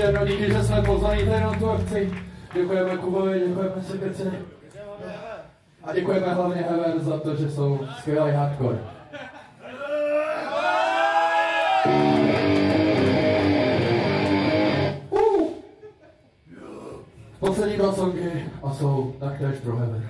jo, no, díky, že jsme pozvali tady na tu akci. Děkujeme Kubovi, děkujeme Sekeci. A děkujeme hlavně Ever za to, že jsou skvělý hardcore. Uh! Poslední dva songy a jsou taktéž pro Heaven.